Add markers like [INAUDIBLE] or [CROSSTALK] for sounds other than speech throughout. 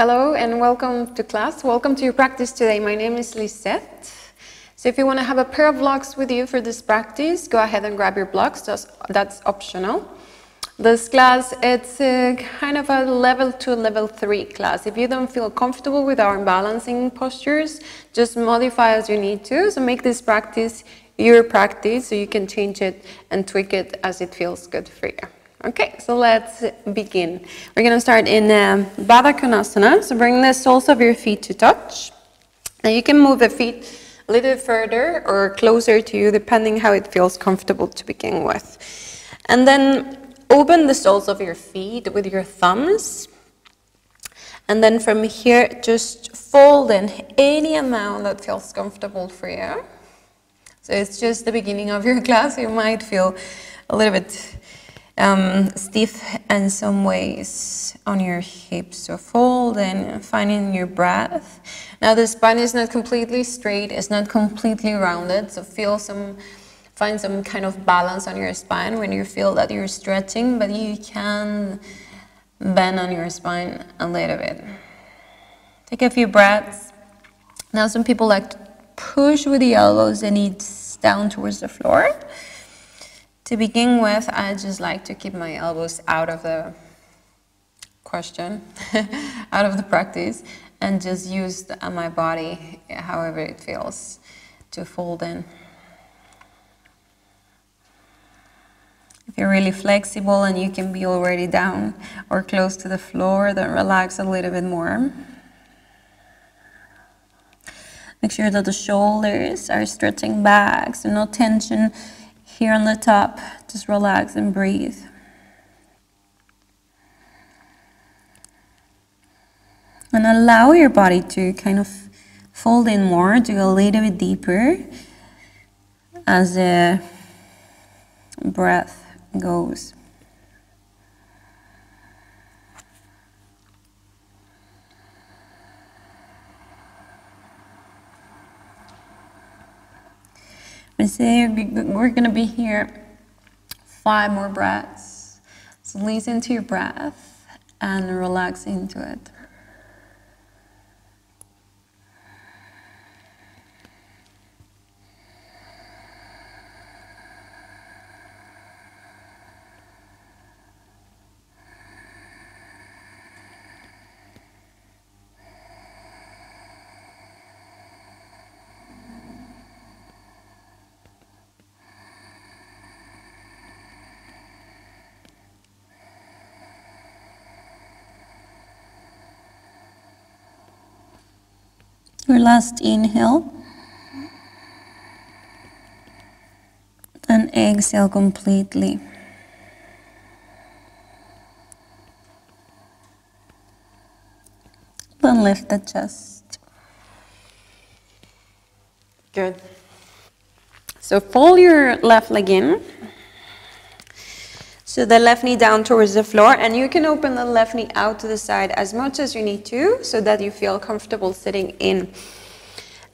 Hello and welcome to class. Welcome to your practice today. My name is Lizette. So if you want to have a pair of blocks with you for this practice, go ahead and grab your blocks. That's, that's optional. This class, it's a kind of a level two, level three class. If you don't feel comfortable with our balancing postures, just modify as you need to. So make this practice your practice so you can change it and tweak it as it feels good for you. Okay, so let's begin. We're going to start in um, Baddha Konasana. So bring the soles of your feet to touch. Now you can move the feet a little further or closer to you, depending how it feels comfortable to begin with. And then open the soles of your feet with your thumbs. And then from here, just fold in any amount that feels comfortable for you. So it's just the beginning of your [LAUGHS] class. You might feel a little bit um, stiff in some ways on your hips. So fold and finding your breath. Now the spine is not completely straight, it's not completely rounded. So feel some, find some kind of balance on your spine when you feel that you're stretching, but you can bend on your spine a little bit. Take a few breaths. Now some people like to push with the elbows and knees down towards the floor. To begin with, I just like to keep my elbows out of the question, [LAUGHS] out of the practice, and just use uh, my body however it feels to fold in. If you're really flexible and you can be already down or close to the floor, then relax a little bit more. Make sure that the shoulders are stretching back, so no tension here on the top, just relax and breathe. And allow your body to kind of fold in more, to go a little bit deeper as the breath goes. And say we're going to be here five more breaths. So listen to your breath and relax into it. Your last inhale. And exhale completely. Then lift the chest. Good. So fold your left leg in. So the left knee down towards the floor and you can open the left knee out to the side as much as you need to so that you feel comfortable sitting in.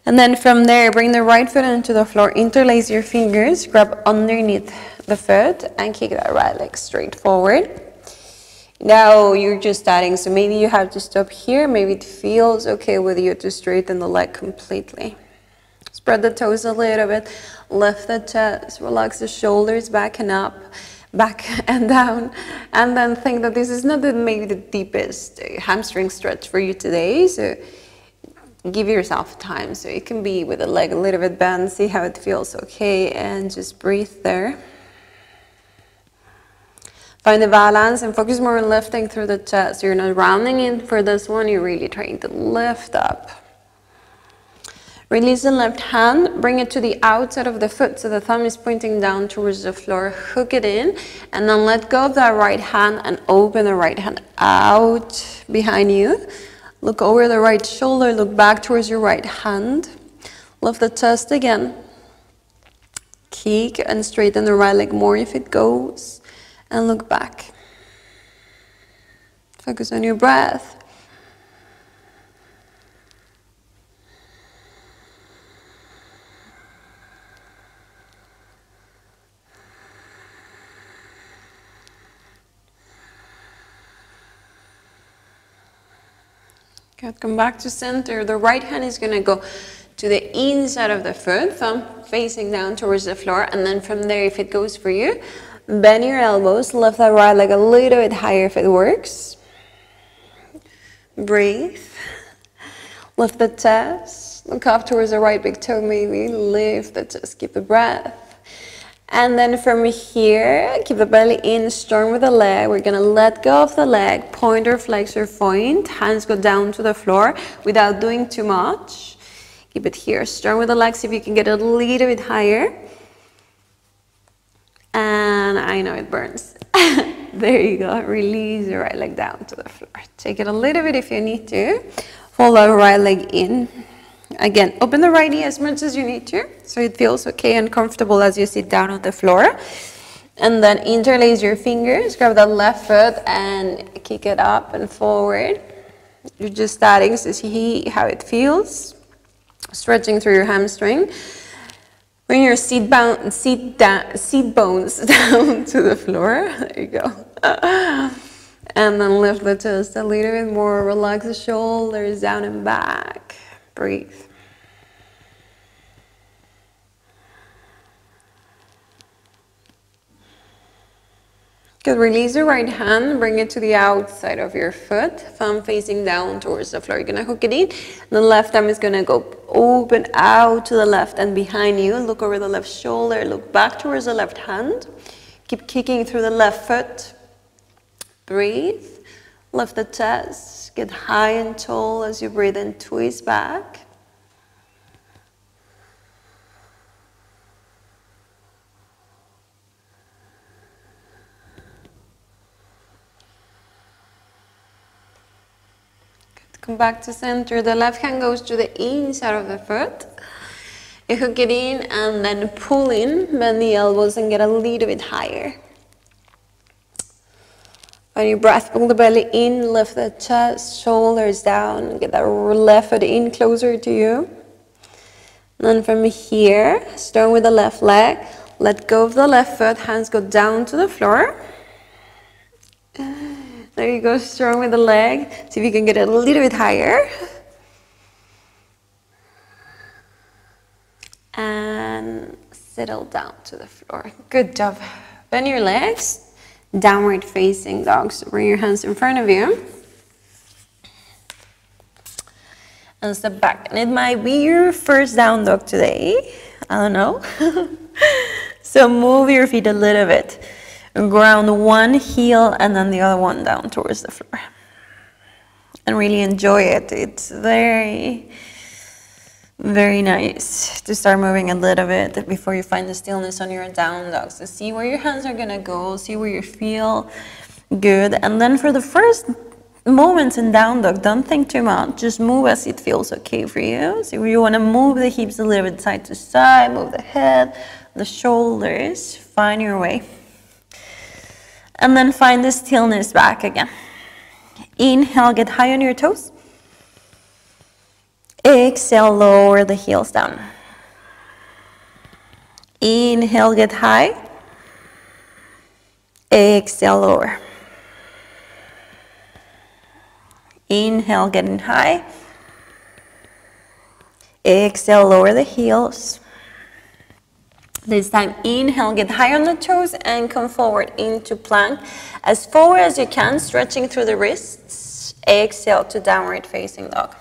And then from there, bring the right foot into the floor, interlace your fingers, grab underneath the foot and kick that right leg straight forward. Now you're just starting, so maybe you have to stop here. Maybe it feels okay with you to straighten the leg completely. Spread the toes a little bit, lift the chest, relax the shoulders back and up back [LAUGHS] and down and then think that this is not the, maybe the deepest hamstring stretch for you today so give yourself time. So it can be with the leg a little bit bent see how it feels okay and just breathe there. Find the balance and focus more on lifting through the chest. So you're not rounding in for this one you're really trying to lift up Release the left hand, bring it to the outside of the foot so the thumb is pointing down towards the floor. Hook it in and then let go of that right hand and open the right hand out behind you. Look over the right shoulder, look back towards your right hand. Lift the chest again. Kick and straighten the right leg more if it goes. And look back. Focus on your breath. Good, come back to center. The right hand is gonna go to the inside of the foot, thumb facing down towards the floor, and then from there, if it goes for you, bend your elbows, lift that right leg a little bit higher if it works. Breathe. Lift the chest, look up towards the right big toe maybe, lift the chest, keep the breath. And then from here, keep the belly in, strong with the leg. We're gonna let go of the leg, point or flex your point. Hands go down to the floor without doing too much. Keep it here, strong with the legs if you can get a little bit higher. And I know it burns. [LAUGHS] there you go, release your right leg down to the floor. Take it a little bit if you need to. Fold the right leg in. Again, open the right knee as much as you need to, so it feels okay and comfortable as you sit down on the floor. And then interlace your fingers, grab the left foot and kick it up and forward. You're just starting to see how it feels. Stretching through your hamstring. Bring your seat, seat, seat bones [LAUGHS] down to the floor. There you go. [LAUGHS] And then lift the chest a little bit more. Relax the shoulders down and back. Breathe. Good, release the right hand, bring it to the outside of your foot, thumb facing down towards the floor. You're gonna hook it in. The left arm is gonna go open out to the left and behind you. Look over the left shoulder, look back towards the left hand. Keep kicking through the left foot. Breathe, lift the chest, get high and tall as you breathe and twist back. Come back to center. The left hand goes to the inside of the foot. You hook it in and then pull in, bend the elbows and get a little bit higher. On your breath, pull the belly in, lift the chest, shoulders down, get that left foot in closer to you. And then from here, start with the left leg, let go of the left foot, hands go down to the floor. There you go, strong with the leg. See if you can get a little bit higher. And settle down to the floor. Good job. Bend your legs. Downward facing dog. So bring your hands in front of you. And step back. And it might be your first down dog today. I don't know. [LAUGHS] so move your feet a little bit ground one heel and then the other one down towards the floor. And really enjoy it. It's very, very nice to start moving a little bit before you find the stillness on your down dog. So see where your hands are gonna go, see where you feel good. And then for the first moments in down dog, don't think too much. Just move as it feels okay for you. So you wanna move the hips a little bit side to side, move the head, the shoulders, find your way. And then find the stillness back again. Inhale, get high on your toes. Exhale, lower the heels down. Inhale, get high. Exhale, lower. Inhale, getting high. Exhale, lower the heels. This time, inhale, get high on the toes and come forward into plank. As forward as you can, stretching through the wrists. Exhale to downward facing dog.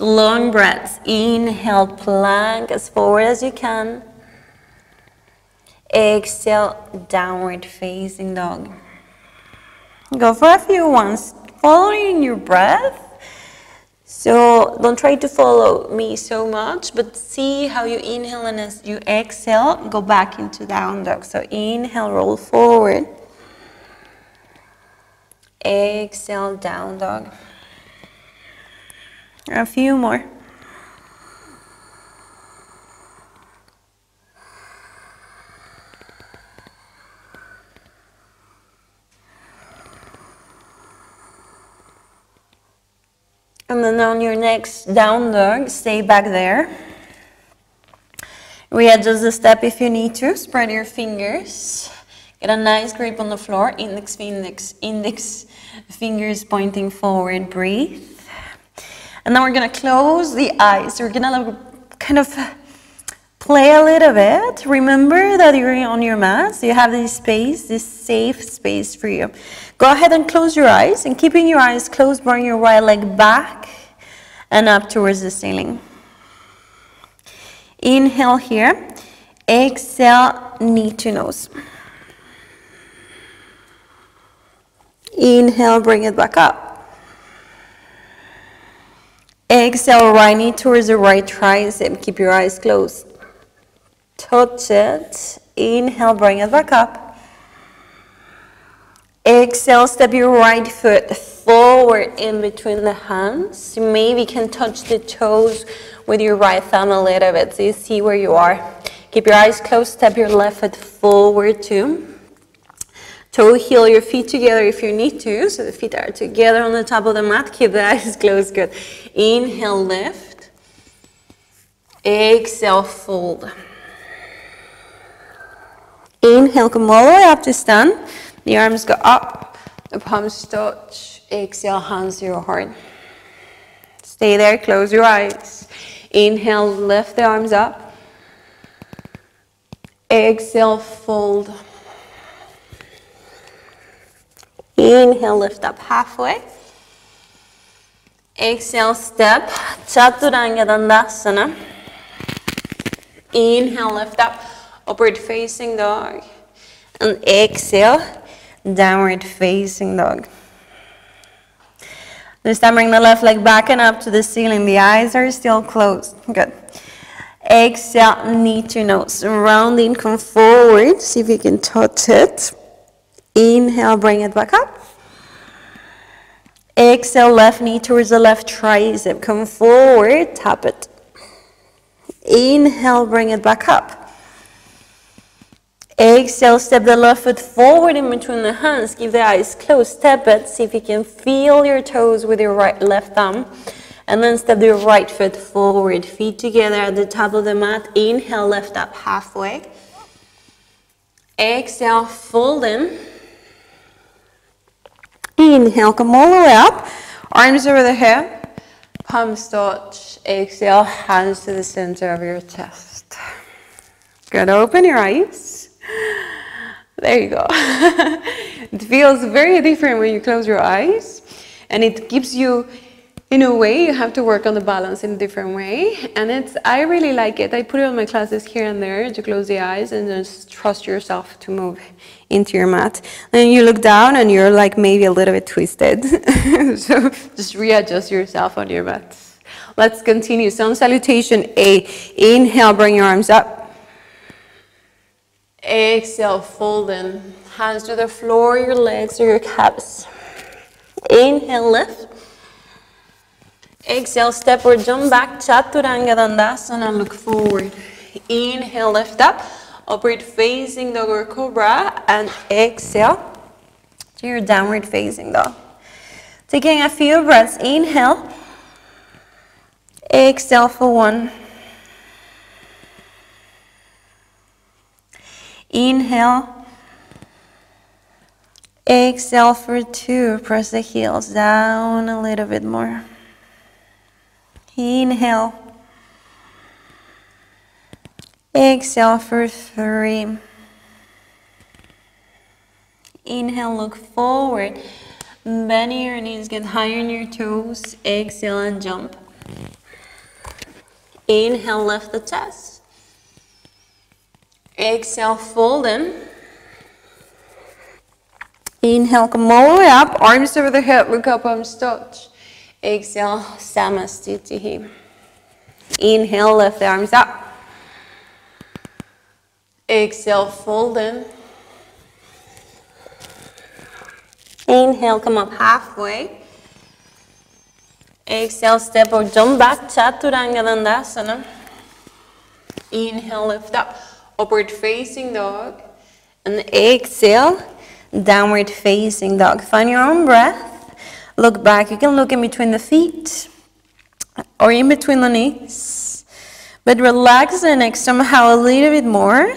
Long breaths. Inhale, plank as forward as you can. Exhale, downward facing dog. Go for a few ones, following your breath. So don't try to follow me so much, but see how you inhale and as you exhale, go back into down dog. So inhale, roll forward. Exhale, down dog. A few more. And then on your next down dog, stay back there. Readjust the step if you need to. Spread your fingers. Get a nice grip on the floor, index, index, index fingers pointing forward, breathe. And then we're gonna close the eyes. We're gonna kind of play a little bit. Remember that you're on your mat, so you have this space, this safe space for you. Go ahead and close your eyes, and keeping your eyes closed, bring your right leg back and up towards the ceiling. Inhale here, exhale, knee to nose. Inhale, bring it back up. Exhale, right knee towards the right tricep. Keep your eyes closed. Touch it. Inhale, bring it back up. Exhale, step your right foot forward in between the hands. You maybe can touch the toes with your right thumb a little bit so you see where you are. Keep your eyes closed, step your left foot forward too. Toe heel your feet together if you need to. So the feet are together on the top of the mat. Keep the [LAUGHS] eyes closed. Good. Inhale, lift. Exhale, fold. Inhale, come all the way up to stand. The arms go up. The palms touch. Exhale, hands to your heart. Stay there. Close your eyes. Inhale, lift the arms up. Exhale, fold. Inhale, lift up halfway. Exhale, step. Chaturanga Dandasana. Inhale, lift up. Upward facing dog. And exhale, downward facing dog. This time bring the left leg back and up to the ceiling. The eyes are still closed. Good. Exhale, knee to nose. Rounding, come forward. See if you can touch it. Inhale, bring it back up. Exhale, left knee towards the left tricep. Come forward, tap it. Inhale, bring it back up. Exhale, step the left foot forward in between the hands. Keep the eyes closed. Step it. See if you can feel your toes with your right left thumb. And then step your right foot forward. Feet together at the top of the mat. Inhale, lift up halfway. Exhale, fold in. Inhale, come all the way up. Arms over the head. Palms touch. Exhale, hands to the center of your chest. Good. Open your eyes. [LAUGHS] There you go. [LAUGHS] it feels very different when you close your eyes. And it gives you in a way you have to work on the balance in a different way. And it's i really like it. I put it on my classes here and there to close the eyes and just trust yourself to move into your mat. Then you look down and you're like maybe a little bit twisted. [LAUGHS] So just readjust yourself on your mat let's continue. Sun salutation a. Inhale bring your arms up exhale fold in hands to the floor your legs or your calves inhale lift Exhale, step or jump back, Chaturanga Dandasana, look forward. Inhale, lift up, upward facing dog or cobra, and exhale to your downward facing dog. Taking a few breaths, inhale, exhale for one. Inhale, exhale for two, press the heels down a little bit more. Inhale. Exhale for three. Inhale, look forward. Bend your knees, get higher on your toes. Exhale and jump. Inhale, lift the chest. Exhale, fold in. Inhale, come all the way up. Arms over the head, look up, arms touch. Exhale, Samasthiti. Inhale, lift the arms up. Exhale, fold in. Inhale, come up halfway. Exhale, step or jump back, Chaturanga Dandasana. Inhale, lift up, upward facing dog. And exhale, downward facing dog. Find your own breath. Look back. You can look in between the feet or in between the knees. But relax the neck somehow a little bit more.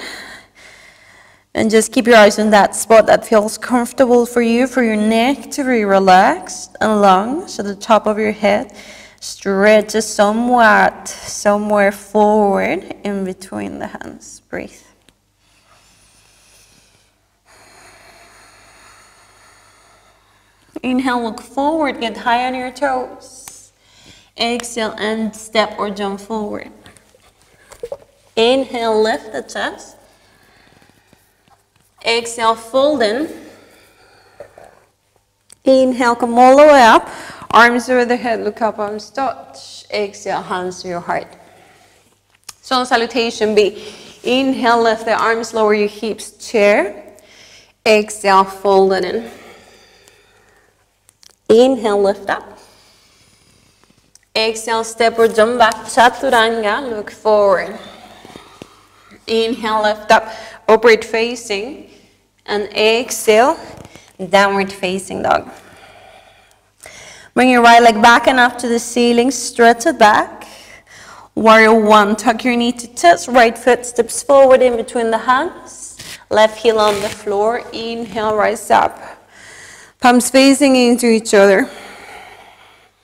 And just keep your eyes on that spot that feels comfortable for you, for your neck to be relaxed and long, so the top of your head stretches somewhat, somewhere forward in between the hands. Breathe. Inhale, look forward, get high on your toes. Exhale and step or jump forward. Inhale, lift the chest. Exhale, fold in. Inhale, come all the way up. Arms over the head, look up, arms touch. Exhale, hands to your heart. So salutation B. Inhale, lift the arms, lower your hips, chair. Exhale, fold it in. Inhale, lift up. Exhale, step or jump back, chaturanga, look forward. Inhale, lift up, upward facing. And exhale, downward facing dog. Bring your right leg back and up to the ceiling, stretch it back. Warrior one, tuck your knee to touch, right foot steps forward in between the hands. Left heel on the floor, inhale, rise up. Palms facing into each other.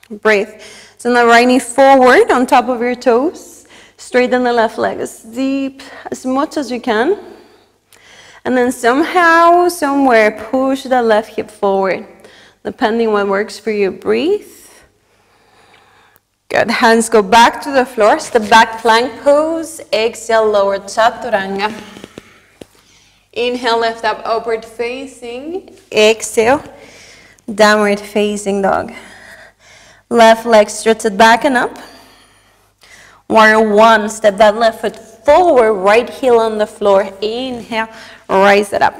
Breathe. So now right knee forward on top of your toes. Straighten the left leg as deep, as much as you can. And then somehow, somewhere, push the left hip forward. Depending what works for you, breathe. Good. Hands go back to the floor. Step back plank pose. Exhale, lower chaturanga. Inhale, lift up, upward facing. Exhale, downward facing dog. Left leg stretched back and up. Warrior one, step that left foot forward, right heel on the floor. Inhale, rise it up.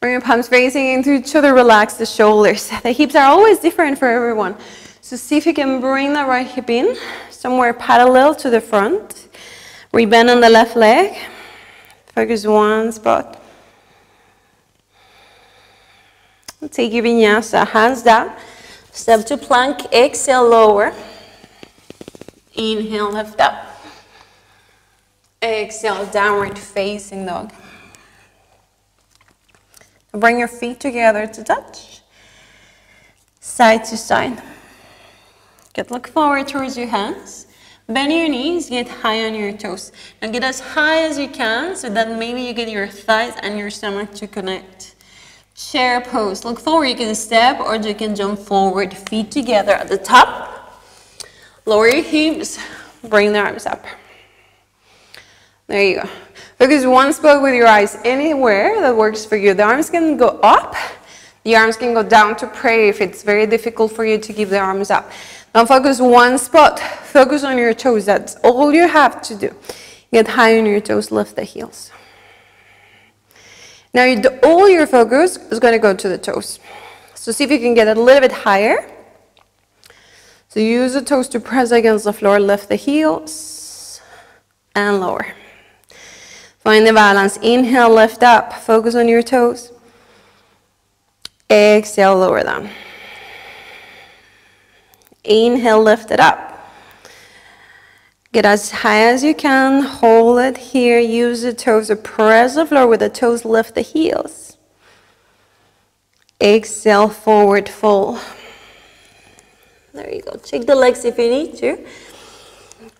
Bring your palms facing into each other, relax the shoulders. [LAUGHS] The hips are always different for everyone. So see if you can bring the right hip in, somewhere parallel to the front. Rebend on the left leg. Focus one spot. Take your vinyasa, hands down. Step to plank, exhale, lower. Inhale, lift up. Exhale, downward facing dog. Bring your feet together to touch. Side to side. Get look forward towards your hands. Bend your knees, get high on your toes. Now get as high as you can so that maybe you get your thighs and your stomach to connect. Chair pose. Look forward. You can step or you can jump forward. Feet together at the top. Lower your hips. Bring the arms up. There you go. Focus one spot with your eyes anywhere that works for you. The arms can go up. The arms can go down to pray if it's very difficult for you to keep the arms up. Now focus one spot. Focus on your toes. That's all you have to do. Get high on your toes. Lift the heels. Now you, all your focus is going to go to the toes. So see if you can get a little bit higher. So use the toes to press against the floor, lift the heels, and lower. Find the balance. Inhale, lift up. Focus on your toes. Exhale, lower them. Inhale, lift it up. Get as high as you can. Hold it here. Use the toes to press the floor with the toes. Lift the heels. Exhale, forward fold. There you go. Check the legs if you need to.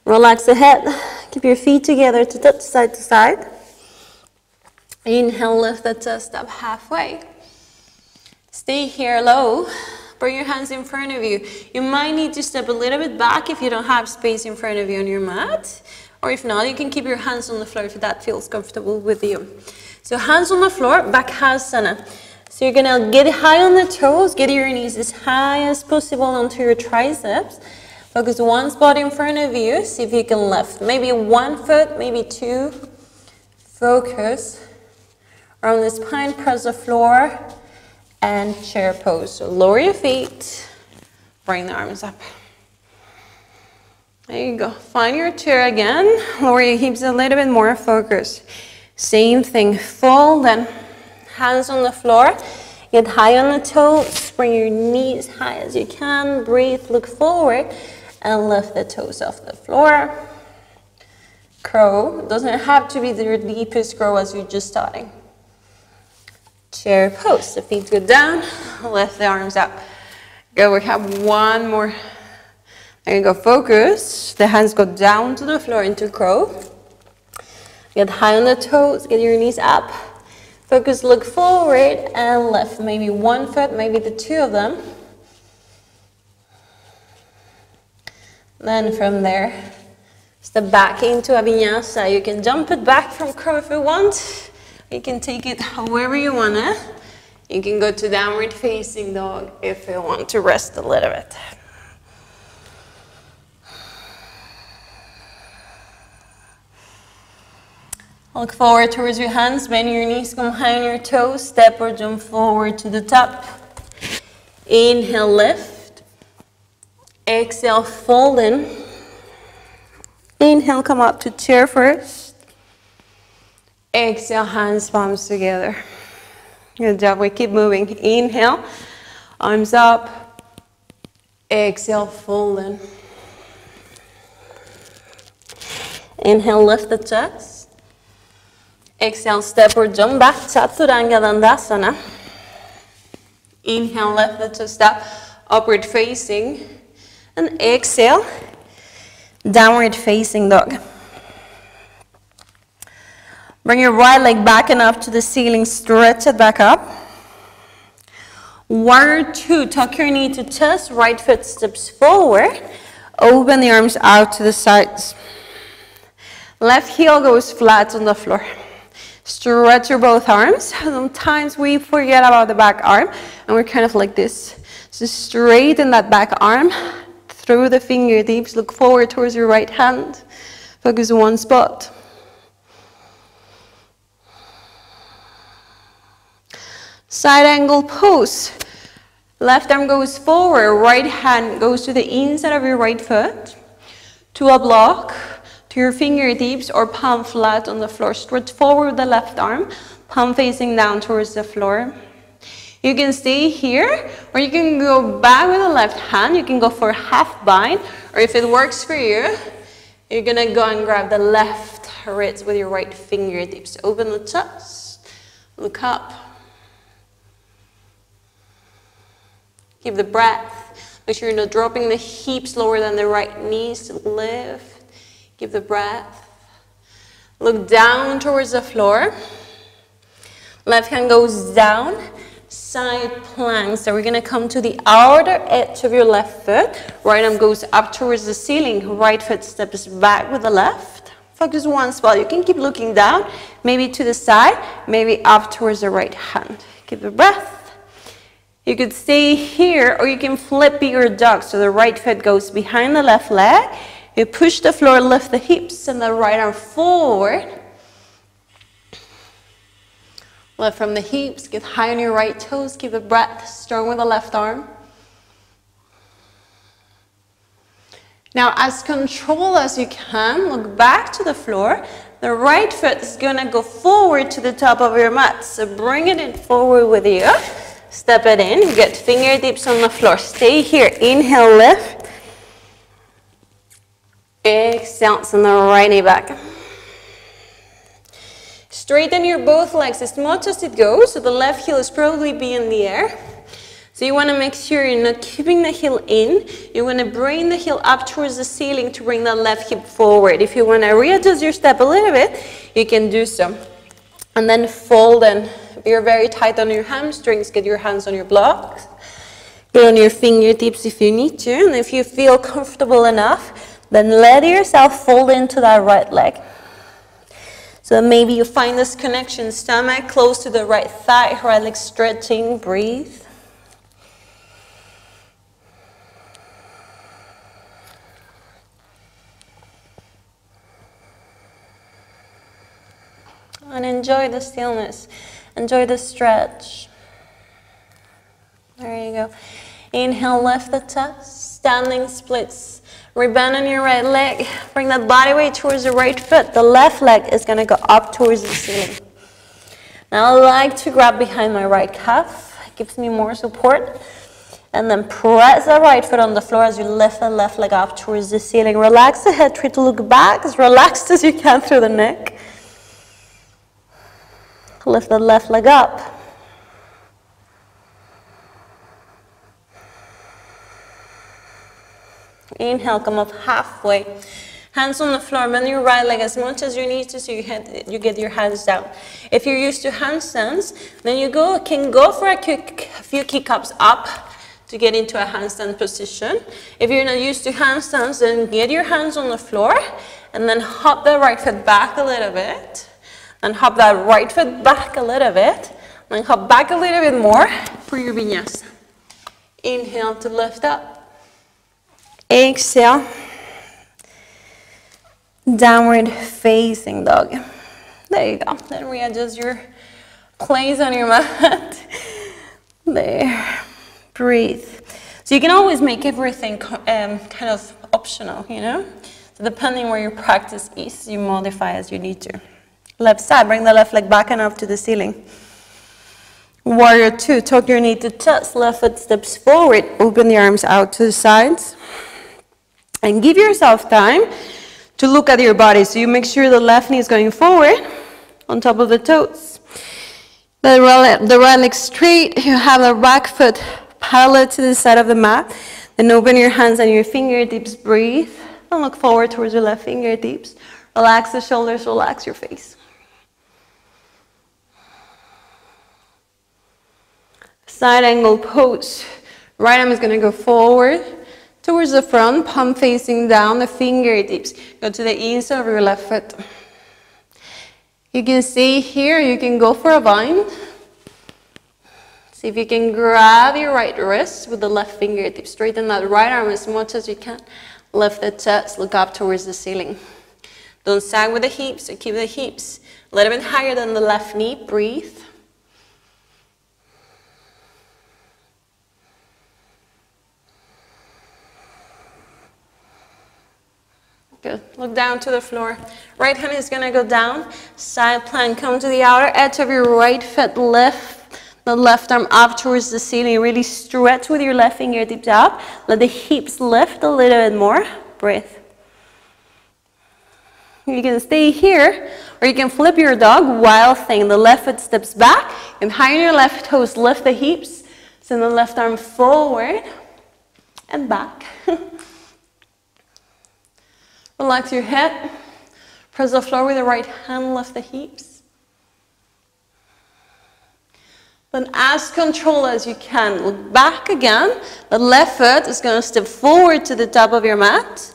Relax the head. Keep your feet together to touch side to side. Inhale, lift the chest up halfway. Stay here low. Bring your hands in front of you. You might need to step a little bit back if you don't have space in front of you on your mat. Or if not, you can keep your hands on the floor if that feels comfortable with you. So hands on the floor, back Bakasana. So you're gonna get high on the toes, get your knees as high as possible onto your triceps. Focus one spot in front of you, see if you can lift. Maybe one foot, maybe two. Focus. Around the spine, press the floor and chair pose. So lower your feet, bring the arms up. There you go. Find your chair again. Lower your hips a little bit more focus. Same thing. Fold then hands on the floor. Get high on the toes. Bring your knees high as you can. Breathe. Look forward and lift the toes off the floor. crow. Doesn't have to be the deepest crow as you're just starting. Chair pose. The feet go down, lift the arms up. Good, we have one more. There you go, focus. The hands go down to the floor into crow. Get high on the toes, get your knees up. Focus, look forward and lift. Maybe one foot, maybe the two of them. Then from there, step back into a vinyasa. You can jump it back from crow if you want. You can take it however you want to. You can go to downward facing dog if you want to rest a little bit. Look forward towards your hands, bend your knees, come high on your toes, step or jump forward to the top. Inhale, lift. Exhale, fold in. Inhale, come up to chair first. Exhale, hands, palms together. Good job, we keep moving. Inhale, arms up. Exhale, fold in. Inhale, lift the chest. Exhale, step or jump back, Chaturanga Dandasana. Inhale, lift the to up. upward facing. And exhale, downward facing dog. Bring your right leg back and up to the ceiling, stretch it back up. One two, tuck your knee to chest, right foot steps forward. Open the arms out to the sides. Left heel goes flat on the floor. Stretch your both arms. Sometimes we forget about the back arm and we're kind of like this. So straighten that back arm through the fingertips. Look forward towards your right hand. Focus on one spot. Side angle pose. Left arm goes forward, right hand goes to the inside of your right foot to a block to your fingertips or palm flat on the floor. Stretch forward the left arm, palm facing down towards the floor. You can stay here, or you can go back with the left hand. You can go for half bind, or if it works for you, you're gonna go and grab the left wrist with your right fingertips. Open the chest, look up. Keep the breath. Make sure you're not dropping the hips lower than the right knees. Lift. Give the breath. Look down towards the floor. Left hand goes down, side plank. So we're gonna come to the outer edge of your left foot. Right arm goes up towards the ceiling. Right foot steps back with the left. Focus one spot. You can keep looking down, maybe to the side, maybe up towards the right hand. Keep the breath. You could stay here or you can flip your dog. So the right foot goes behind the left leg you push the floor, lift the hips and the right arm forward. Lift from the hips, get high on your right toes, keep the breath strong with the left arm. Now, as controlled as you can, look back to the floor. The right foot is going to go forward to the top of your mat. So bring it in forward with you. Step it in. Get fingertips on the floor. Stay here. Inhale, lift. Exhale, send the right knee back. Straighten your both legs as much as it goes, so the left heel is probably be in the air. So you want to make sure you're not keeping the heel in. You want to bring the heel up towards the ceiling to bring the left hip forward. If you want to readjust your step a little bit, you can do so. And then fold in. You're very tight on your hamstrings, get your hands on your blocks. Get on your fingertips if you need to. And if you feel comfortable enough, then let yourself fold into that right leg. So maybe you find this connection, stomach close to the right thigh, right leg stretching, breathe. And enjoy the stillness. Enjoy the stretch. There you go. Inhale, lift the chest, standing splits Rebend on your right leg. Bring that body weight towards the right foot. The left leg is going to go up towards the ceiling. Now I like to grab behind my right calf. It gives me more support. And then press the right foot on the floor as you lift the left leg up towards the ceiling. Relax the head, try to look back as relaxed [LAUGHS] as you can through the neck. Lift the left leg up. Inhale, come up halfway. Hands on the floor, bend your right leg as much as you need to so you, head, you get your hands down. If you're used to handstands, then you go, can go for a, kick, a few kick ups up to get into a handstand position. If you're not used to handstands, then get your hands on the floor and then hop the right foot back a little bit. And hop that right foot back a little bit. Then hop back a little bit more for your vinyasa. Inhale to lift up. Exhale. Downward facing dog. There you go. Then readjust your place on your mat. [LAUGHS] There. Breathe. So you can always make everything um, kind of optional, you know? So depending where your practice is, you modify as you need to. Left side, bring the left leg back and up to the ceiling. Warrior two, tuck your knee to chest, left foot steps forward, open the arms out to the sides. And give yourself time to look at your body. So you make sure the left knee is going forward on top of the toes. The right, the right leg straight, you have the back foot parallel to the side of the mat. Then open your hands and your fingertips, breathe. And look forward towards your left fingertips. Relax the shoulders, relax your face. Side angle pose. Right arm is going to go forward towards the front, palm facing down, the fingertips. Go to the inside of your left foot. You can see here, you can go for a bind. See if you can grab your right wrist with the left fingertip. Straighten that right arm as much as you can. Lift the chest, look up towards the ceiling. Don't sag with the hips, keep the hips a little bit higher than the left knee. Breathe. Good. Look down to the floor. Right hand is going to go down. Side plank. Come to the outer edge of your right foot. Lift the left arm up towards the ceiling. Really stretch with your left finger fingertips up. Let the hips lift a little bit more. Breathe. You can stay here, or you can flip your dog while thing. The left foot steps back, and behind your left toes, lift the hips. Send the left arm forward and back. [LAUGHS] Relax your head. Press the floor with the right hand, lift the hips. Then as controlled as you can, look back again. The left foot is going to step forward to the top of your mat.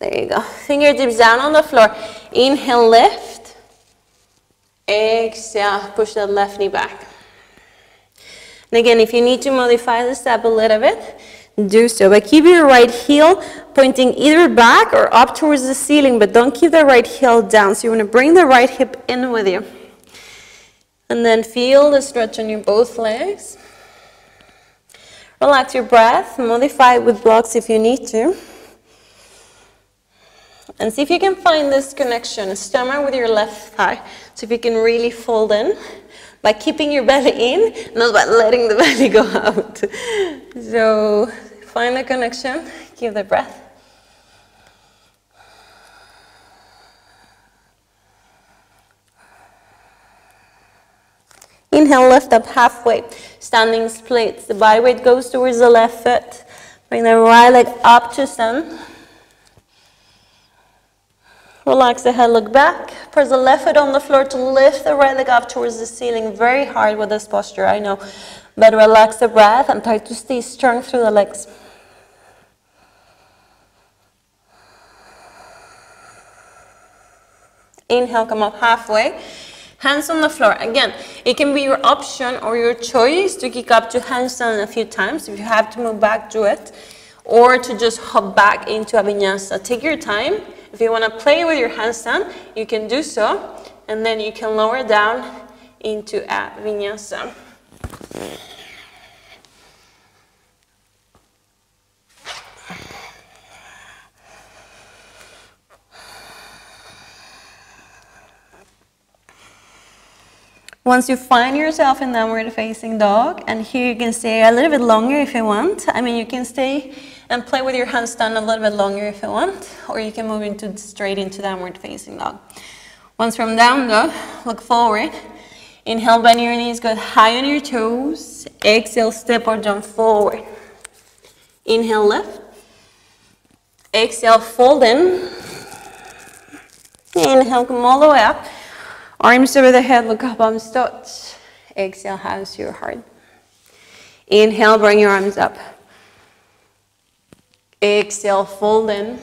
There you go. Fingertips down on the floor. Inhale, lift. Exhale, push that left knee back. And again, if you need to modify the step a little bit, do so. But keep your right heel pointing either back or up towards the ceiling, but don't keep the right heel down. So you want to bring the right hip in with you. And then feel the stretch on your both legs. Relax your breath, modify it with blocks if you need to. And see if you can find this connection, stomach with your left thigh. So if you can really fold in by keeping your belly in, not by letting the [LAUGHS] belly go out. So find the connection, keep the breath. Inhale, lift up halfway. Standing splits. The body weight goes towards the left foot. Bring the right leg up to stand. Relax the head, look back. Press the left foot on the floor to lift the right leg up towards the ceiling. Very hard with this posture, I know. But relax the breath and try to stay strong through the legs. Inhale, come up halfway. Hands on the floor. Again, it can be your option or your choice to kick up to handstand a few times. If you have to move back, do it. Or to just hop back into a vinyasa. Take your time. If you want to play with your handstand, you can do so, and then you can lower down into a vinyasa. Once you find yourself in downward facing dog, and here you can stay a little bit longer if you want. I mean, you can stay and play with your hands down a little bit longer if you want, or you can move into straight into downward facing dog. Once from down dog, look forward. Inhale, bend your knees, go high on your toes. Exhale, step or jump forward. Inhale, lift. Exhale, fold in. Inhale, come all the way up. Arms over the head, look up, arms touch. Exhale, hands to your heart. Inhale, bring your arms up. Exhale, fold in.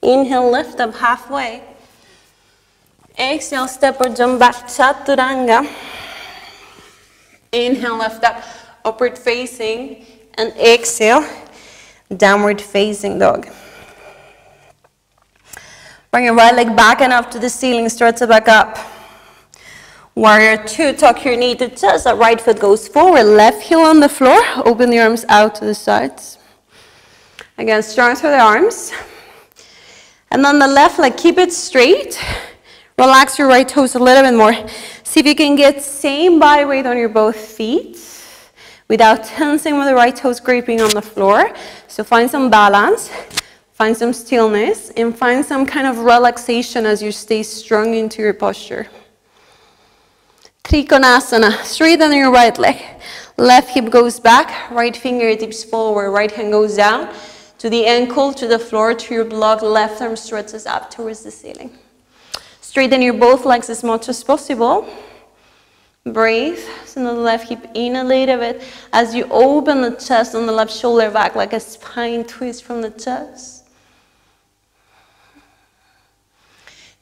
Inhale, lift up halfway. Exhale, step or jump back, chaturanga. Inhale, lift up, upward facing. And exhale, downward facing dog. Bring your right leg back and up to the ceiling, stretch it back up. Warrior two, tuck your knee to chest, that right foot goes forward, left heel on the floor, open the arms out to the sides. Again, strong through the arms. And on the left leg, keep it straight. Relax your right toes a little bit more. See if you can get same body weight on your both feet without tensing with the right toes gripping on the floor. So find some balance, find some stillness, and find some kind of relaxation as you stay strong into your posture. Trikonasana, straighten your right leg. Left hip goes back, right fingertips forward, right hand goes down to the ankle, to the floor, to your block, left arm stretches up towards the ceiling. Straighten your both legs as much as possible. Breathe, send the left hip in a little bit as you open the chest on the left shoulder back like a spine twist from the chest.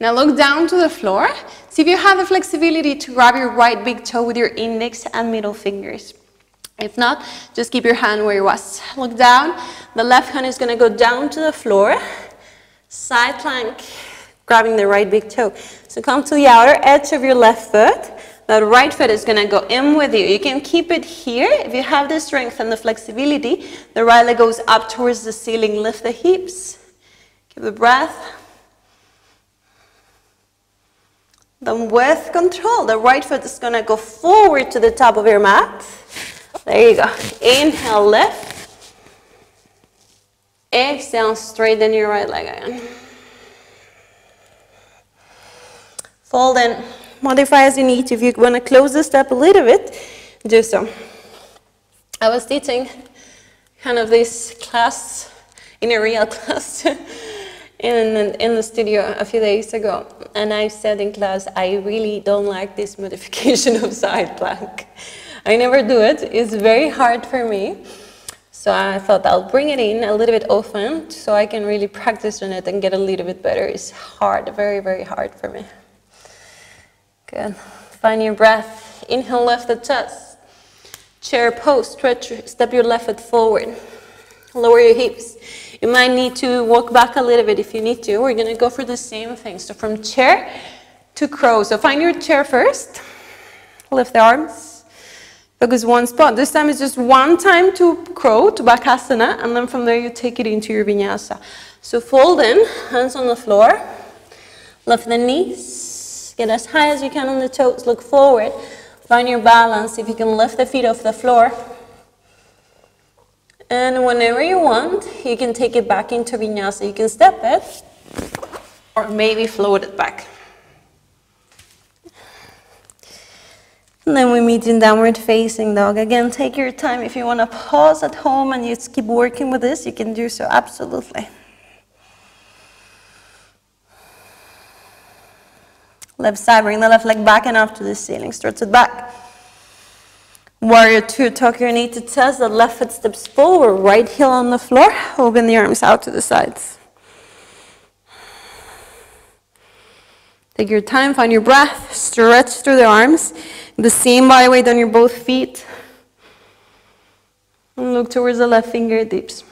Now look down to the floor. See if you have the flexibility to grab your right big toe with your index and middle fingers. If not, just keep your hand where it was. Look down. The left hand is going to go down to the floor. Side plank, grabbing the right big toe. So come to the outer edge of your left foot. The right foot is going to go in with you. You can keep it here. If you have the strength and the flexibility, the right leg goes up towards the ceiling. Lift the hips. Give the breath. Then with control, the right foot is gonna go forward to the top of your mat. There you go. Inhale, lift. Exhale, straighten your right leg again. Fold in. Modify as you need. If you want to close the step a little bit, do so. I was teaching kind of this class in a real [LAUGHS] class in, in the studio a few days ago, and I said in class, I really don't like this [LAUGHS] modification of side plank. I never do it. It's very hard for me. So I thought I'll bring it in a little bit often so I can really practice on it and get a little bit better. It's hard, very, very hard for me. Good. Find your breath. Inhale, lift the chest. Chair pose, stretch, step your left foot forward. Lower your hips. You might need to walk back a little bit if you need to. We're going to go for the same thing. So from chair to crow. So find your chair first. Lift the arms. Focus one spot. This time it's just one time to crow, to Bakasana, and then from there you take it into your vinyasa. So fold in, hands on the floor. Lift the knees. Get as high as you can on the toes. Look forward. Find your balance. If you can lift the feet off the floor. And whenever you want, you can take it back into vinyasa. You can step it or maybe float it back. And then we meet in downward facing dog. Again, take your time. If you want to pause at home and you keep working with this, you can do so absolutely. Left side, bring the left leg back and up to the ceiling. Stretch it back. Warrior two, tuck your knee to chest, the left foot steps forward, right heel on the floor, open the arms out to the sides. Take your time, find your breath, stretch through the arms, the same body weight on your both feet. And look towards the left fingertips.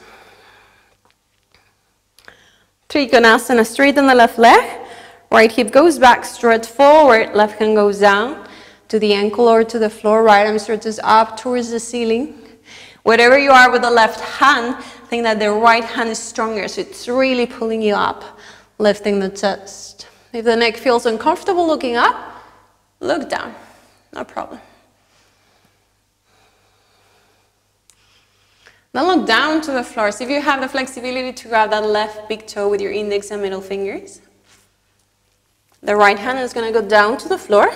Trikonasana, straighten the left leg, right hip goes back, stretch forward, left hand goes down to the ankle or to the floor, right arm stretches up towards the ceiling. Whatever you are with the left hand, think that the right hand is stronger, so it's really pulling you up, lifting the chest. If the neck feels uncomfortable looking up, look down, no problem. Then look down to the floor. See if you have the flexibility to grab that left big toe with your index and middle fingers. The right hand is going to go down to the floor.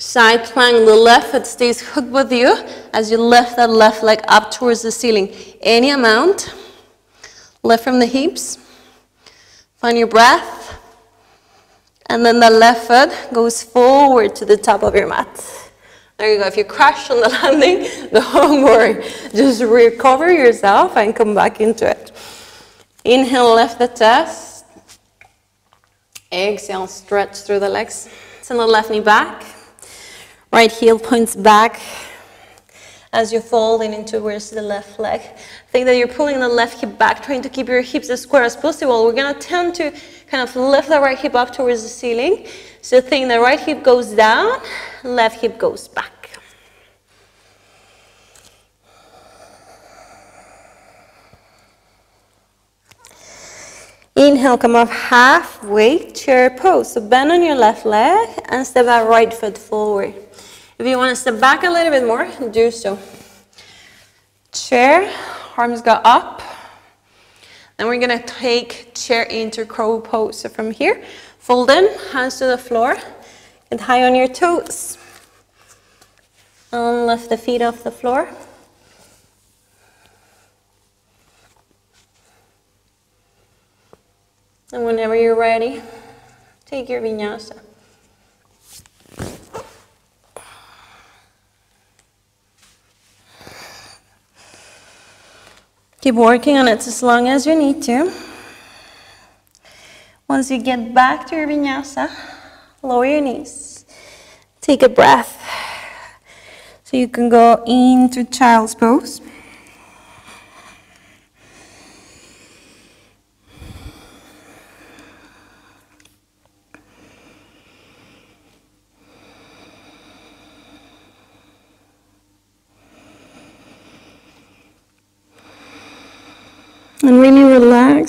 Side plank, the left foot stays hooked with you as you lift that left leg up towards the ceiling. Any amount. Lift from the hips. Find your breath. And then the left foot goes forward to the top of your mat. There you go. If you crash on the [LAUGHS] landing, don't worry. Just recover yourself and come back into it. Inhale, lift the chest. Exhale, stretch through the legs. Send the left knee back. Right heel points back as you're folding in towards the left leg. Think that you're pulling the left hip back, trying to keep your hips as square as possible. We're going to tend to kind of lift the right hip up towards the ceiling. So think the right hip goes down, left hip goes back. Inhale, come up halfway, chair pose. So bend on your left leg and step that right foot forward. If you want to step back a little bit more, do so. Chair, arms go up. Then we're going to take chair into crow pose. So from here, fold in, hands to the floor. Get high on your toes. And lift the feet off the floor. And whenever you're ready, take your vinyasa. Keep working on it as long as you need to. Once you get back to your vinyasa, lower your knees. Take a breath. So you can go into child's pose. And really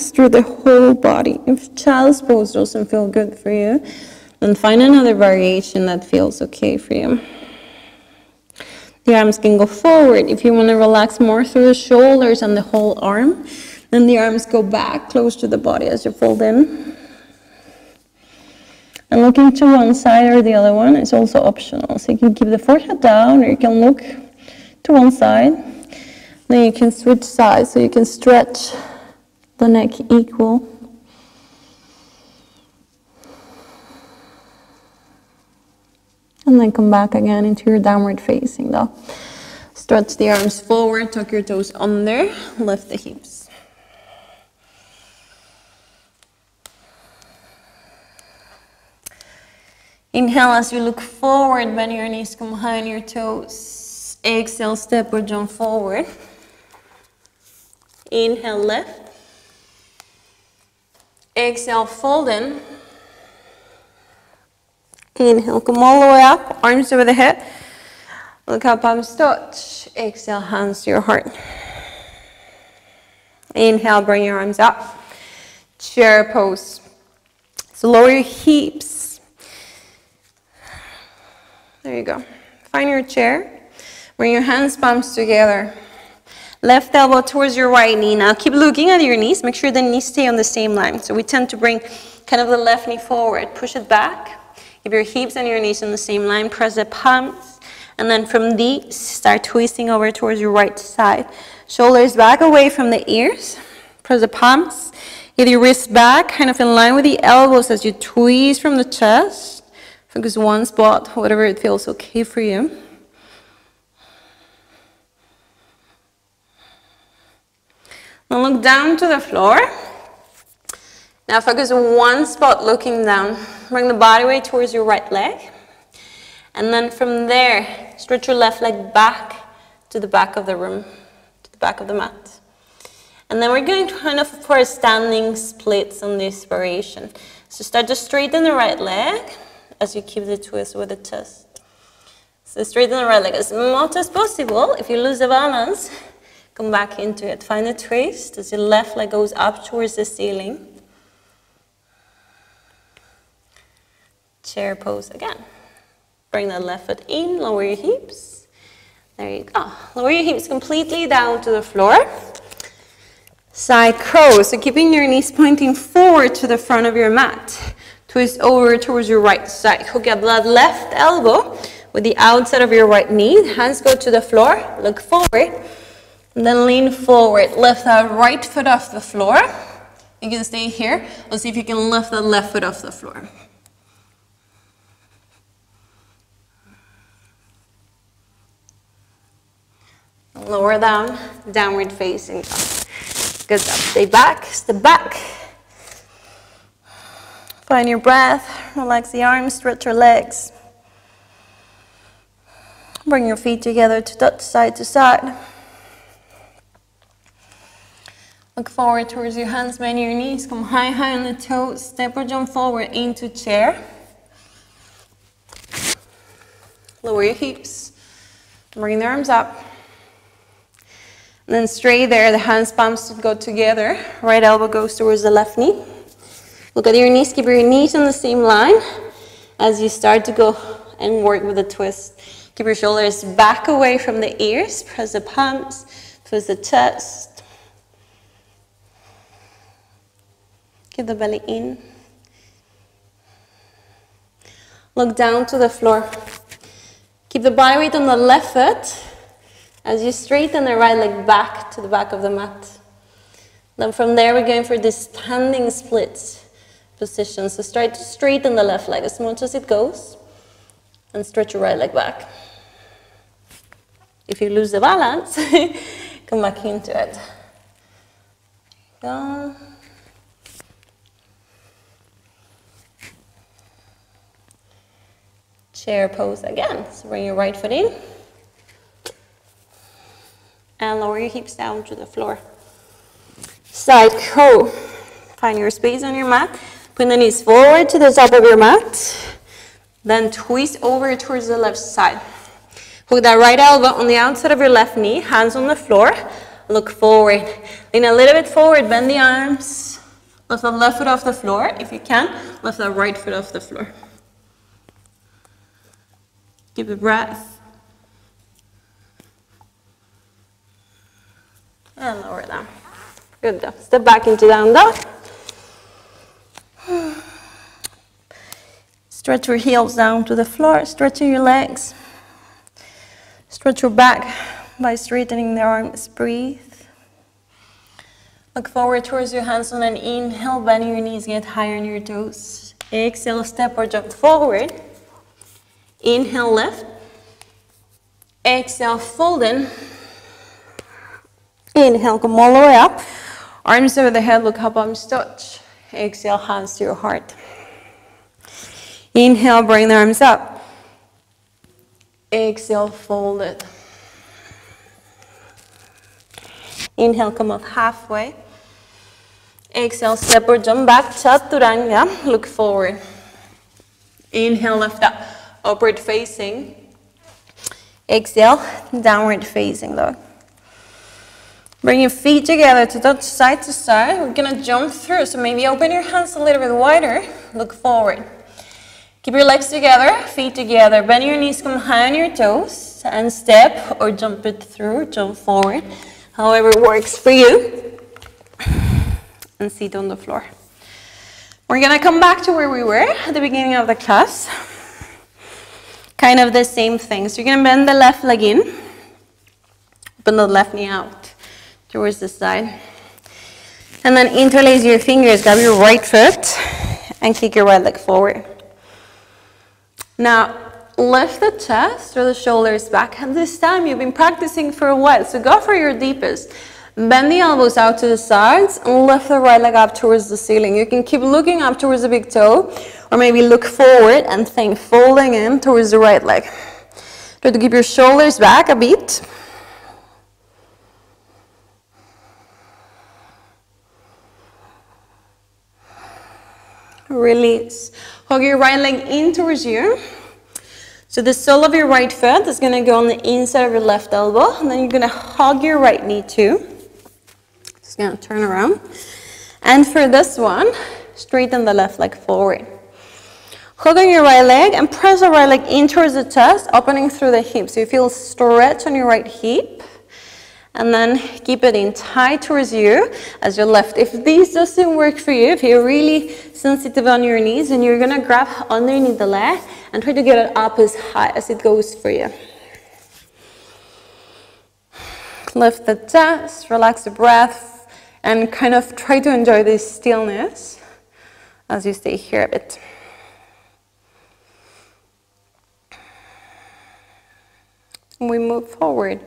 relax through the whole body. If child's pose doesn't feel good for you, then find another variation that feels okay for you. The arms can go forward. If you want to relax more through the shoulders and the whole arm, then the arms go back close to the body as you fold in. And looking to one side or the other one is also optional. So you can keep the forehead down or you can look to one side. Then you can switch sides so you can stretch the neck equal. And then come back again into your downward facing dog. Stretch the arms forward, tuck your toes under, lift the hips. Inhale as you look forward, bend your knees, come high on your toes. Exhale, step or jump forward. Inhale, lift. Exhale, fold in. Inhale, come all the way up, arms over the head. Look how palms touch. Exhale, hands to your heart. Inhale, bring your arms up. Chair pose. So lower your hips. There you go. Find your chair. Bring your hands, palms together. Left elbow towards your right knee. Now keep looking at your knees. Make sure the knees stay on the same line. So we tend to bring kind of the left knee forward. Push it back. Keep your hips and your knees on the same line. Press the palms. And then from these, start twisting over towards your right side. Shoulders back away from the ears. Press the palms. Get your wrists back, kind of in line with the elbows as you twist from the chest. Focus one spot, whatever it feels okay for you. Now look down to the floor. Now focus on one spot looking down. Bring the body weight towards your right leg. And then from there, stretch your left leg back to the back of the room, to the back of the mat. And then we're going to kind of for a standing splits on this variation. So start to straighten the right leg as you keep the twist with the chest. So straighten the right leg as much as possible. If you lose the balance, Come back into it. Find a twist as your left leg goes up towards the ceiling. Chair pose again. Bring the left foot in, lower your hips. There you go. Lower your hips completely down to the floor. Side crow, so keeping your knees pointing forward to the front of your mat. Twist over towards your right side. Hook up that left elbow with the outside of your right knee. Hands go to the floor, look forward. Then lean forward. Lift that right foot off the floor. You can stay here. Let's see if you can lift the left foot off the floor. Lower down, downward facing. Good job. Stay back, step back. Find your breath, relax the arms, stretch your legs. Bring your feet together to touch side to side. Look forward towards your hands, bend your knees, come high, high on the toes, step or jump forward into chair. Lower your hips, bring the arms up. And then straight there, the hands palms go together. Right elbow goes towards the left knee. Look at your knees, keep your knees on the same line as you start to go and work with the twist. Keep your shoulders back away from the ears, press the palms, twist the chest. Keep the belly in. Look down to the floor. Keep the body weight on the left foot as you straighten the right leg back to the back of the mat. Then from there, we're going for this standing split position. So start to straighten the left leg as much as it goes and stretch your right leg back. If you lose the balance, [LAUGHS] come back into it. Go. Chair pose again. So bring your right foot in and lower your hips down to the floor. Side crow. Find your space on your mat. Put the knees forward to the top of your mat. Then twist over towards the left side. Hook that right elbow on the outside of your left knee, hands on the floor. Look forward. Lean a little bit forward, bend the arms. Lift the left foot off the floor. If you can, lift the right foot off the floor. Keep a breath. And lower down. Good job. Step back into down dog. Stretch your heels down to the floor, stretching your legs. Stretch your back by straightening the arms. Breathe. Look forward towards your hands on an inhale, bend your knees, get higher on your toes. Exhale, step or jump forward. Inhale, lift. Exhale, fold in. Inhale, come all the way up. Arms over the head, look how palms touch. Exhale, hands to your heart. Inhale, bring the arms up. Exhale, fold it. Inhale, come up halfway. Exhale, step or jump back, chaturanga, look forward. Inhale, lift up, upward facing. Exhale, downward facing dog. Bring your feet together to touch side to side. We're gonna jump through, so maybe open your hands a little bit wider. Look forward. Keep your legs together, feet together. Bend your knees, come high on your toes, and step or jump it through, jump forward. However works for you. And sit on the floor. We're gonna come back to where we were at the beginning of the class. Kind of the same thing. So you're gonna bend the left leg in, open the left knee out towards the side. And then interlace your fingers, grab your right foot and kick your right leg forward. Now, lift the chest or the shoulders back. And this time you've been practicing for a while, so go for your deepest. Bend the elbows out to the sides and lift the right leg up towards the ceiling. You can keep looking up towards the big toe or maybe look forward and think folding in towards the right leg. Try to keep your shoulders back a bit. Release. Hug your right leg in towards you. So the sole of your right foot is going to go on the inside of your left elbow. And then you're going to hug your right knee too. Just going to turn around. And for this one, straighten the left leg forward. Hook on your right leg and press the right leg in towards the chest, opening through the hip. So you feel stretch on your right hip. And then keep it in tight towards you as your left. If this doesn't work for you, if you're really sensitive on your knees, then you're gonna grab underneath the leg and try to get it up as high as it goes for you. Lift the chest, relax the breath, and kind of try to enjoy this stillness as you stay here a bit. We move forward.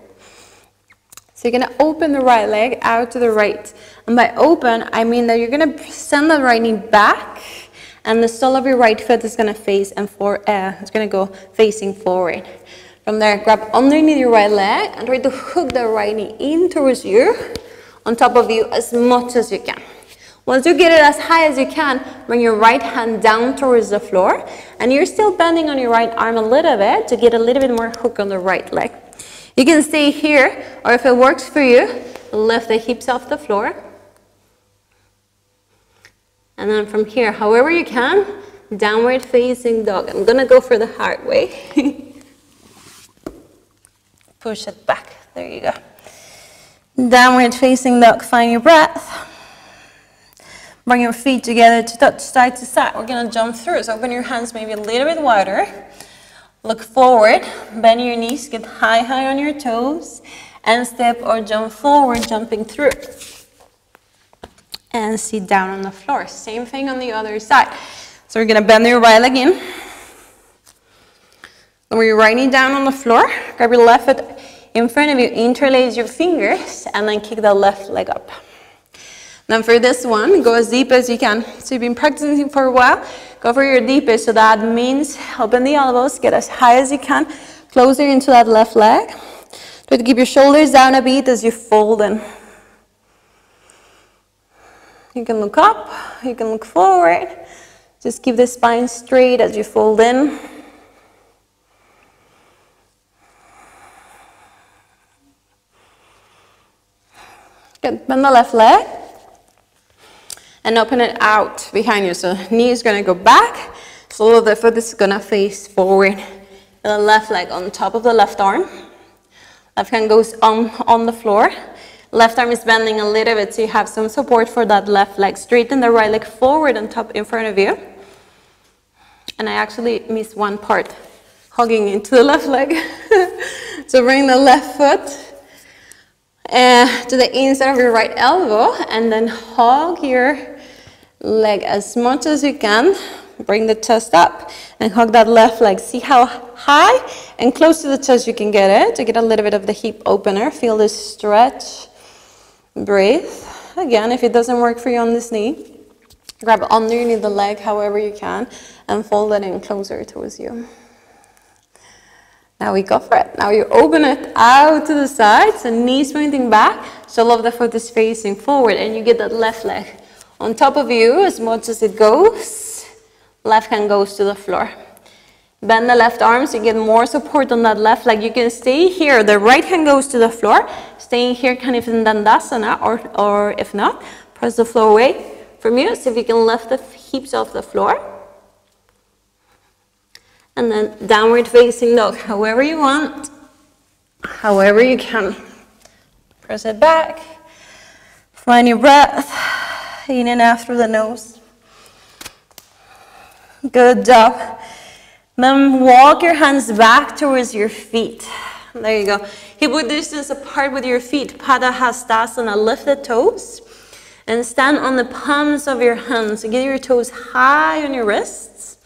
So you're gonna open the right leg out to the right. And by open, I mean that you're gonna send the right knee back and the sole of your right foot is gonna face and for, uh, it's gonna go facing forward. From there, grab underneath your right leg and try to hook the right knee in towards you, on top of you as much as you can. Once you get it as high as you can, bring your right hand down towards the floor. And you're still bending on your right arm a little bit to get a little bit more hook on the right leg. You can stay here, or if it works for you, lift the hips off the floor. And then from here, however you can, downward facing dog. I'm gonna go for the hard way. [LAUGHS] Push it back, there you go. Downward facing dog, find your breath. Bring your feet together to touch side to side. We're gonna jump through. So open your hands maybe a little bit wider. Look forward, bend your knees, get high, high on your toes, and step or jump forward, jumping through. And sit down on the floor. Same thing on the other side. So we're gonna bend your right leg in. When you're right knee down on the floor, grab your left foot in front of you, interlace your fingers, and then kick the left leg up. Then for this one, go as deep as you can. So you've been practicing for a while, go for your deepest. So that means open the elbows, get as high as you can, closer into that left leg. Try to keep your shoulders down a bit as you fold in. You can look up, you can look forward. Just keep the spine straight as you fold in. Good, bend the left leg and open it out behind you. So knee is gonna go back, so the foot is gonna face forward. The left leg on top of the left arm. Left hand goes on, on the floor. Left arm is bending a little bit so you have some support for that left leg. Straighten the right leg forward on top in front of you. And I actually missed one part, hugging into the left leg. [LAUGHS] so bring the left foot uh, to the inside of your right elbow and then hug your leg as much as you can. Bring the chest up and hug that left leg. See how high and close to the chest you can get it to get a little bit of the hip opener. Feel this stretch. Breathe. Again, if it doesn't work for you on this knee, grab underneath the leg however you can and fold it in closer towards you. Now we go for it. Now you open it out to the sides and knees pointing back. So love the foot is facing forward and you get that left leg on top of you as much as it goes. Left hand goes to the floor. Bend the left arm so you get more support on that left leg. You can stay here. The right hand goes to the floor. Staying here kind of in Dandasana or, or if not, press the floor away from you. So if you can lift the hips off the floor. And then downward facing dog, however you want, however you can. Press it back. Find your breath in and out through the nose. Good job. Then walk your hands back towards your feet. There you go. Hip width distance apart with your feet. Padahastasana. Lift the toes and stand on the palms of your hands. Get your toes high on your wrists.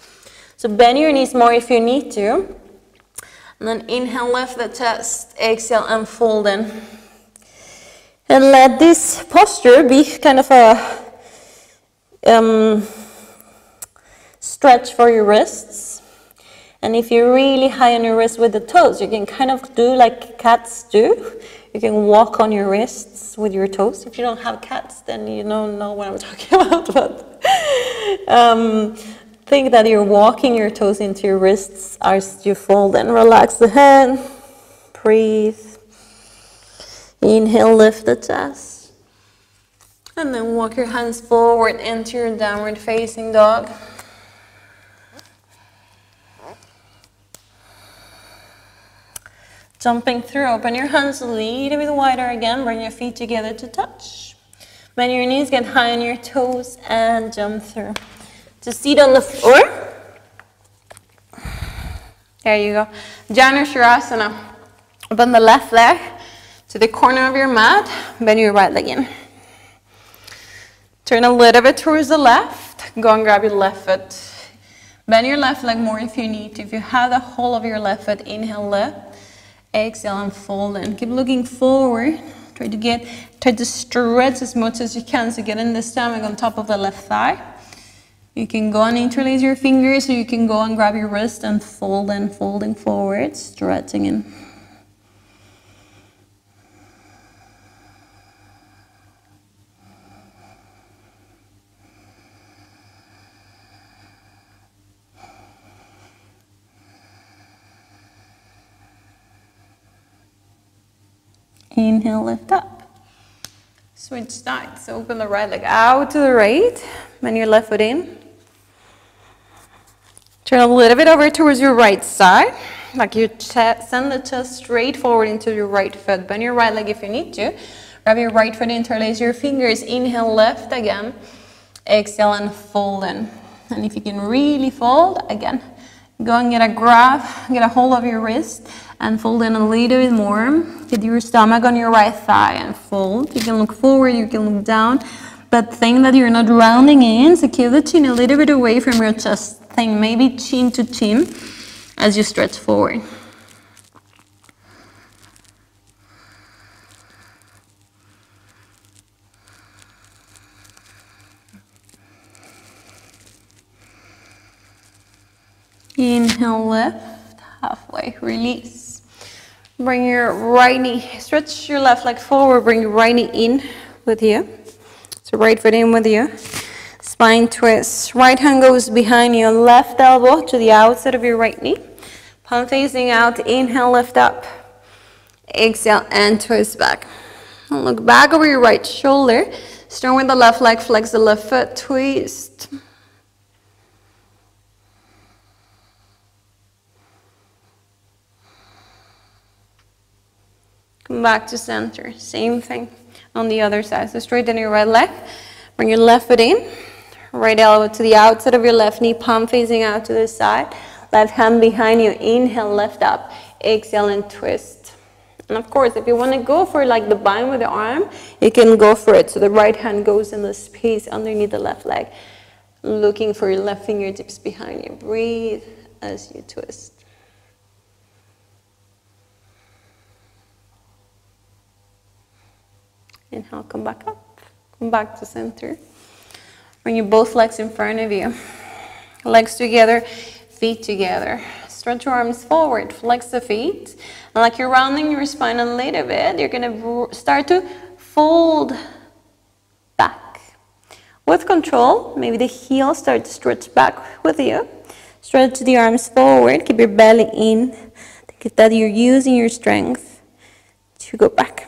So bend your knees more if you need to. And then inhale, lift the chest. Exhale and fold in. And let this posture be kind of a um, stretch for your wrists. And if you're really high on your wrist with the toes, you can kind of do like cats do. You can walk on your wrists with your toes. If you don't have cats, then you don't know what I'm [LAUGHS] talking about. But um, think that you're walking your toes into your wrists as you fold and relax the hand. Breathe. Inhale, lift the chest. And then walk your hands forward into your downward facing dog. Jumping through, open your hands a little bit wider again, bring your feet together to touch. Bend your knees, get high on your toes, and jump through. Just seat on the floor. There you go. Janusirsasana. Open the left leg to the corner of your mat, bend your right leg in. Turn a little bit towards the left. Go and grab your left foot. Bend your left leg more if you need to. If you have the whole of your left foot, inhale left. Exhale and fold in. Keep looking forward. Try to get, try to stretch as much as you can so get in the stomach on top of the left thigh. You can go and interlace your fingers or you can go and grab your wrist and fold in, folding forward, stretching in. Inhale, lift up. Switch sides. Open the right leg out to the right. Bend your left foot in. Turn a little bit over towards your right side. Like you send the chest straight forward into your right foot. Bend your right leg if you need to. Grab your right foot, interlace your fingers. Inhale, left again. Exhale and fold in. And if you can really fold, again, go and get a grab, get a hold of your wrist and fold in a little bit more. Get your stomach on your right thigh and fold. You can look forward, you can look down, but think that you're not rounding in, so keep the chin a little bit away from your chest. Think maybe chin to chin as you stretch forward. Inhale, lift, halfway, release. Bring your right knee, stretch your left leg forward, bring your right knee in with you. So right foot in with you. Spine twist. Right hand goes behind your left elbow to the outside of your right knee. Palm facing out. Inhale, lift up. Exhale and twist back. Look back over your right shoulder. Start with the left leg, flex the left foot, twist. Come back to center. Same thing on the other side. So straighten your right leg. Bring your left foot in. Right elbow to the outside of your left knee, palm facing out to the side. Left hand behind you. Inhale, lift up. Exhale and twist. And of course, if you want to go for like the bind with the arm, you can go for it. So the right hand goes in the space underneath the left leg. Looking for your left fingertips behind you. Breathe as you twist. Inhale, come back up. Come back to center. Bring your both legs in front of you. Legs together, feet together. Stretch your arms forward, flex the feet. And like you're rounding your spine a little bit, you're gonna start to fold back. With control, maybe the heels start to stretch back with you. Stretch the arms forward, keep your belly in. Think that you're using your strength to go back.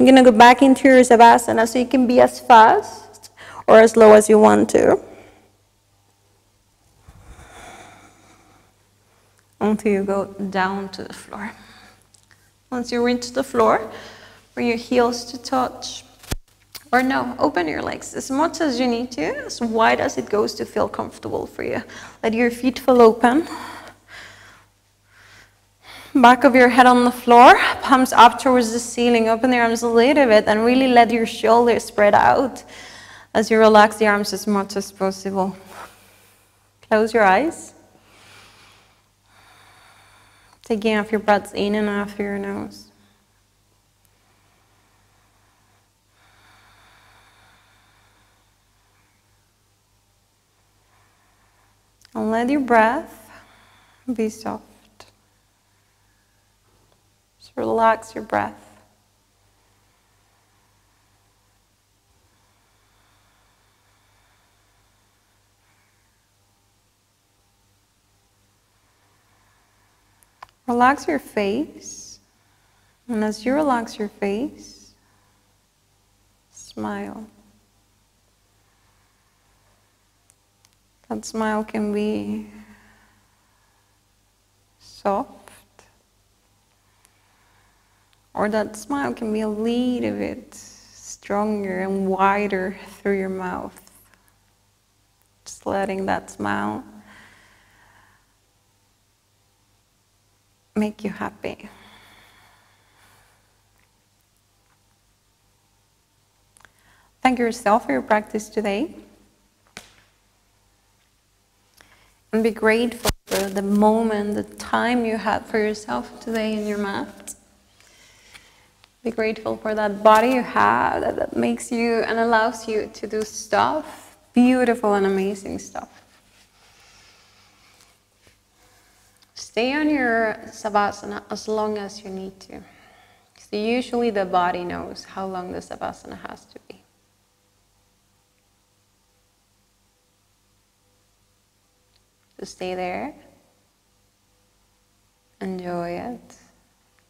You're going to go back into your Savasana so you can be as fast or as low as you want to. Until you go down to the floor. Once you reach the floor, bring your heels to touch. Or no, open your legs as much as you need to, as wide as it goes to feel comfortable for you. Let your feet fall open. Back of your head on the floor, palms up towards the ceiling. Open the arms a little bit and really let your shoulders spread out as you relax the arms as much as possible. Close your eyes. Taking off your breaths in and out through your nose. And let your breath be soft. Relax your breath. Relax your face. And as you relax your face, smile. That smile can be soft or that smile can be a little bit stronger and wider through your mouth. Just letting that smile make you happy. Thank yourself for your practice today. And be grateful for the moment, the time you had for yourself today in your mat. Be grateful for that body you have that, that makes you and allows you to do stuff, beautiful and amazing stuff. Stay on your savasana as long as you need to. So usually the body knows how long the savasana has to be. So stay there, enjoy it,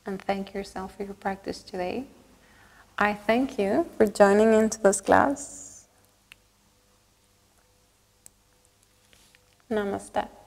and thank yourself for your practice today. I thank you for joining into this class. Namaste.